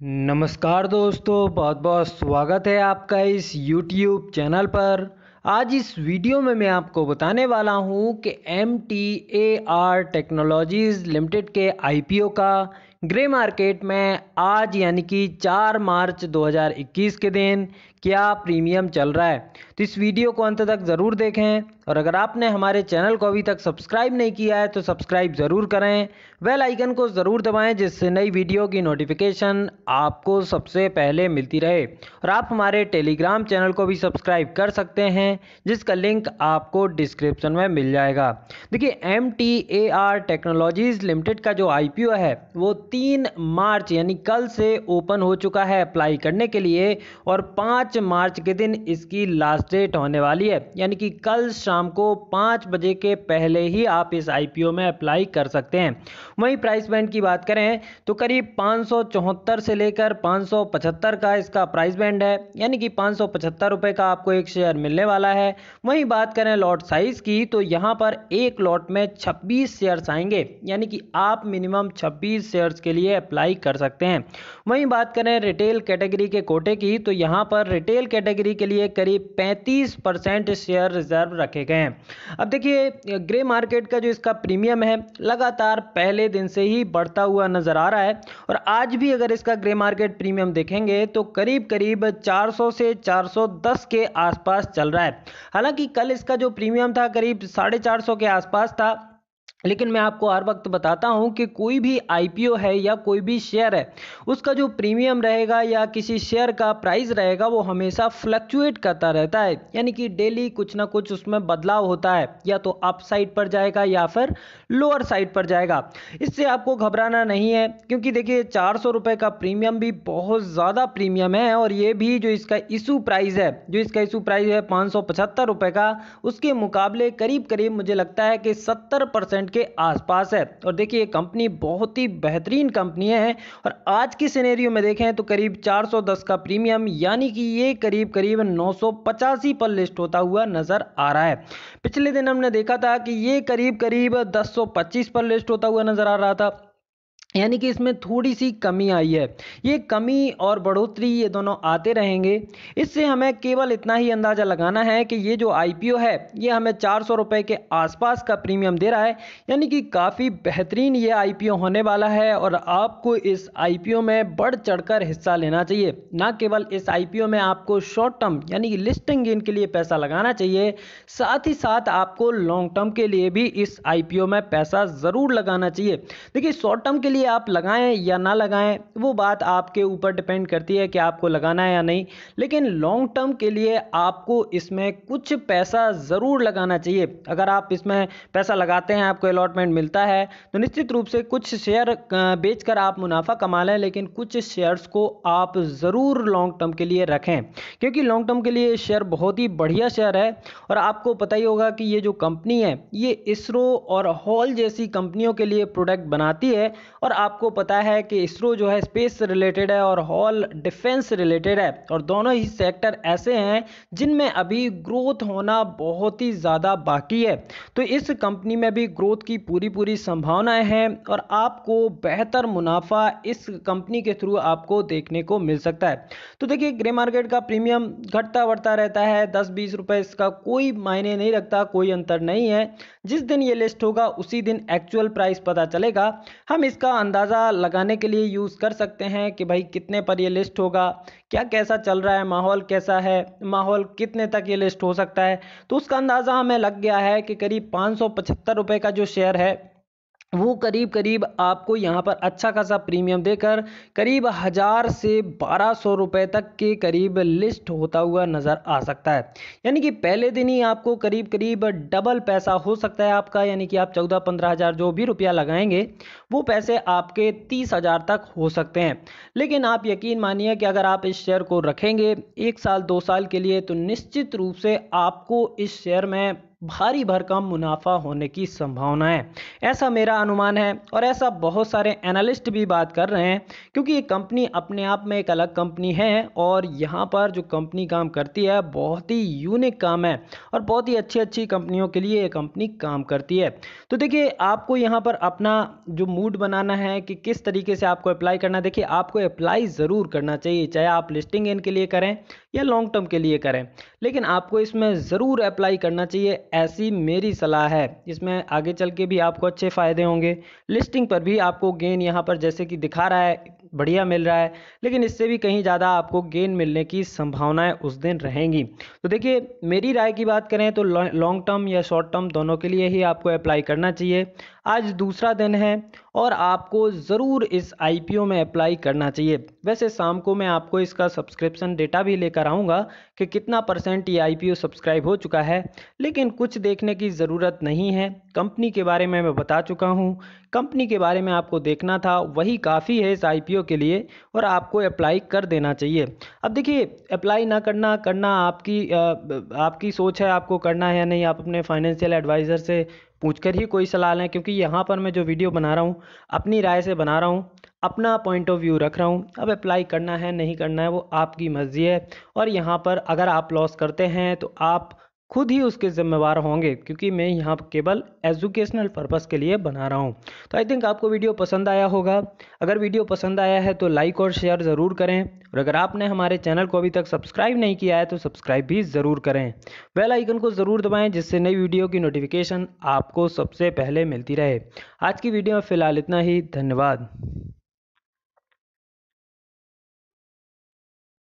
नमस्कार दोस्तों बहुत बहुत स्वागत है आपका इस YouTube चैनल पर। आज इस वीडियो में मैं आपको बताने वाला हूँ कि M T A R Technologies Limited के आईपीओ का ग्रे मार्केट में आज यानी कि 4 मार्च 2021 के दिन क्या प्रीमियम चल रहा है। तो इस वीडियो को अंत तक ज़रूर देखें। और अगर आपने हमारे चैनल को अभी तक सब्सक्राइब नहीं किया है तो सब्सक्राइब ज़रूर करें। वेल आइकन को ज़रूर दबाएँ, जिससे नई वीडियो की नोटिफिकेशन आपको सबसे पहले मिलती रहे। और आप हमारे टेलीग्राम चैनल को भी सब्सक्राइब कर सकते हैं, जिसका लिंक आपको डिस्क्रिप्शन में मिल जाएगा। देखिए M T A R Technologies Limited का जो आईपीओ है, वो तीन मार्च, यानी कल से ओपन हो चुका है अप्लाई करने के लिए, और पाँच मार्च के दिन इसकी लास्ट डेट होने वाली है। यानी कि कल शाम को पाँच बजे के पहले ही आप इस आईपीओ में अप्लाई कर सकते हैं। वहीं प्राइस बैंड की बात करें तो करीब पाँच से लेकर पाँच का इसका प्राइस बैंड है। यानी कि पाँच रुपए का आपको एक शेयर मिलने वाला है। वहीं बात करें लॉट साइज़ की तो यहाँ पर एक लॉट में 26 शेयर्स आएँगे। यानी कि आप मिनिमम 26 शेयर्स के लिए अप्लाई कर सकते हैं। वहीं बात करें रिटेल कैटेगरी के कोटे की तो यहाँ पर रिटेल कैटेगरी के लिए करीब 35 परसेंट शेयर रिज़र्व रखे गए हैं। अब देखिए, ग्रे मार्केट का जो इसका प्रीमियम है, लगातार पहले दिन से ही बढ़ता हुआ नज़र आ रहा है और आज भी अगर इसका ग्रे मार्केट प्रीमियम देखेंगे तो करीब करीब 400 से 410 के आसपास चल रहा है। हालाँकि कल इसका जो प्रीमियम था, करीब साढ़े के आसपास था लेकिन मैं आपको हर वक्त बताता हूँ कि कोई भी आईपीओ है या कोई भी शेयर है, उसका जो प्रीमियम रहेगा या किसी शेयर का प्राइस रहेगा, वो हमेशा फ्लक्चुएट करता रहता है। यानी कि डेली कुछ ना कुछ उसमें बदलाव होता है। या तो अप साइड पर जाएगा या फिर लोअर साइड पर जाएगा। इससे आपको घबराना नहीं है, क्योंकि देखिए, चार सौ का प्रीमियम भी बहुत ज़्यादा प्रीमियम है और ये भी जो इसका इशू प्राइस है, जो इसका इशू प्राइस है पाँच का, उसके मुकाबले करीब करीब मुझे लगता है कि सत्तर परसेंट के आसपास है। और देखिए, ये कंपनी बहुत ही बेहतरीन कंपनी है और आज की सिनेरियो में देखें तो करीब 410 का प्रीमियम यानी कि ये करीब करीब नौ पर लिस्ट होता हुआ नज़र आ रहा है। पिछले दिन हमने देखा था कि ये करीब करीब 1025 पर लिस्ट होता हुआ नज़र आ रहा था। यानी कि इसमें थोड़ी सी कमी आई है। ये कमी और बढ़ोतरी ये दोनों आते रहेंगे। इससे हमें केवल इतना ही अंदाज़ा लगाना है कि ये जो आईपीओ है, ये हमें चार सौ रुपये के आसपास का प्रीमियम दे रहा है। यानी कि काफ़ी बेहतरीन ये आईपीओ होने वाला है और आपको इस आईपीओ में बढ़ चढ़कर हिस्सा लेना चाहिए। ना केवल इस आईपीओ में आपको शॉर्ट टर्म यानी कि लिस्टिंग गेन के लिए पैसा लगाना चाहिए, साथ ही साथ आपको लॉन्ग टर्म के लिए भी इस आईपीओ में पैसा ज़रूर लगाना चाहिए। देखिए शॉर्ट टर्म के लिए आप लगाएँ या ना लगाएँ, वो बात आपके ऊपर डिपेंड करती है कि आपको लगाना है या नहीं। लेकिन लॉन्ग टर्म के लिए आपको इसमें कुछ पैसा ज़रूर लगाना चाहिए। अगर आप इसमें पैसा लगाते हैं, आपको अलॉटमेंट मिलता है तो निश्चित रूप से कुछ शेयर बेचकर आप मुनाफा कमा लें, लेकिन कुछ शेयर्स को आप ज़रूर लॉन्ग टर्म के लिए रखें। क्योंकि लॉन्ग टर्म के लिए शेयर बहुत ही बढ़िया शेयर है, और आपको पता ही होगा कि ये जो कंपनी है, ये इसरो और हॉल जैसी कंपनियों के लिए प्रोडक्ट बनाती है, और आपको पता है कि इसरो जो है स्पेस से रिलेटेड है और हॉल डिफेंस से रिलेटेड है। और दोनों ही सेक्टर ऐसे हैं जिनमें अभी ग्रोथ होना बहुत ही ज़्यादा बाकी है। तो इस कंपनी में भी ग्रोथ की पूरी पूरी संभावनाएँ हैं और आपको बेहतर मुनाफा इस कंपनी के थ्रू आपको देखने को मिल सकता है। तो देखिए, ग्रे मार्केट का प्रीमियम घटता बढ़ता रहता है। दस बीस रुपए इसका कोई मायने नहीं रखता, कोई अंतर नहीं है। जिस दिन ये लिस्ट होगा, उसी दिन एक्चुअल प्राइस पता चलेगा। हम इसका अंदाज़ा लगाने के लिए यूज़ कर सकते हैं कि भाई कितने पर ये लिस्ट होगा, क्या कैसा चल रहा है, माहौल कैसा है, माहौल कितने तक ये लिस्ट हो सकता है। तो उसका अंदाज़ा हमें लग गया है कि करीब पाँच सौ का जो शेयर है वो करीब करीब आपको यहाँ पर अच्छा खासा प्रीमियम देकर करीब हज़ार से बारह सौ रुपये तक के करीब लिस्ट होता हुआ नज़र आ सकता है। यानी कि पहले दिन ही आपको करीब करीब डबल पैसा हो सकता है आपका, यानी कि आप चौदह पंद्रह हज़ार जो भी रुपया लगाएँगे, वो पैसे आपके तीस हज़ार तक हो सकते हैं। लेकिन आप यकीन मानिए कि अगर आप इस शेयर को रखेंगे एक साल, दो साल के लिए तो निश्चित रूप से आपको इस शेयर में भारी भरकम मुनाफा होने की संभावना है। ऐसा मेरा अनुमान है और ऐसा बहुत सारे एनालिस्ट भी बात कर रहे हैं, क्योंकि ये कंपनी अपने आप में एक अलग कंपनी है और यहाँ पर जो कंपनी काम करती है, बहुत ही यूनिक काम है और बहुत ही अच्छी अच्छी कंपनियों के लिए ये कंपनी काम करती है। तो देखिए, आपको यहाँ पर अपना जो मूड बनाना है कि किस तरीके से आपको अप्लाई करना देखिए, आपको अप्लाई ज़रूर करना चाहिए, चाहे आप लिस्टिंग इन के लिए करें या लॉन्ग टर्म के लिए करें। लेकिन आपको इसमें ज़रूर अप्लाई करना चाहिए ऐसी मेरी सलाह है। इसमें आगे चल के भी आपको अच्छे फ़ायदे होंगे। लिस्टिंग पर भी आपको गेन यहाँ पर जैसे कि दिखा रहा है, बढ़िया मिल रहा है, लेकिन इससे भी कहीं ज़्यादा आपको गेन मिलने की संभावनाएँ उस दिन रहेंगी। तो देखिए, मेरी राय की बात करें तो लॉन्ग टर्म या शॉर्ट टर्म दोनों के लिए ही आपको अप्लाई करना चाहिए। आज दूसरा दिन है और आपको ज़रूर इस आईपीओ में अप्लाई करना चाहिए। वैसे शाम को मैं आपको इसका सब्सक्रिप्शन डेटा भी लेकर आऊँगा कि कितना परसेंट ये आईपीओ सब्सक्राइब हो चुका है। लेकिन कुछ देखने की ज़रूरत नहीं है। कंपनी के बारे में मैं बता चुका हूँ। कंपनी के बारे में आपको देखना था, वही काफ़ी है इस आईपीओ के लिए और आपको अप्लाई कर देना चाहिए। अब देखिए अप्लाई ना करना करना आपकी आपकी सोच है आपको करना है या नहीं, आप अपने फाइनेंशियल एडवाइज़र से पूछकर ही कोई सलाह लें, क्योंकि यहाँ पर मैं जो वीडियो बना रहा हूँ, अपनी राय से बना रहा हूँ, अपना पॉइंट ऑफ़ व्यू रख रहा हूँ। अब अप्लाई करना है, नहीं करना है, वो आपकी मर्ज़ी है। और यहाँ पर अगर आप लॉस करते हैं तो आप खुद ही उसके ज़िम्मेवार होंगे, क्योंकि मैं यहाँ केवल एजुकेशनल पर्पज़ के लिए बना रहा हूँ। तो आई थिंक आपको वीडियो पसंद आया होगा। अगर वीडियो पसंद आया है तो लाइक और शेयर ज़रूर करें। और अगर आपने हमारे चैनल को अभी तक सब्सक्राइब नहीं किया है तो सब्सक्राइब भी ज़रूर करें। बेल आइकन को ज़रूर दबाएँ, जिससे नई वीडियो की नोटिफिकेशन आपको सबसे पहले मिलती रहे। आज की वीडियो में फ़िलहाल इतना ही। धन्यवाद।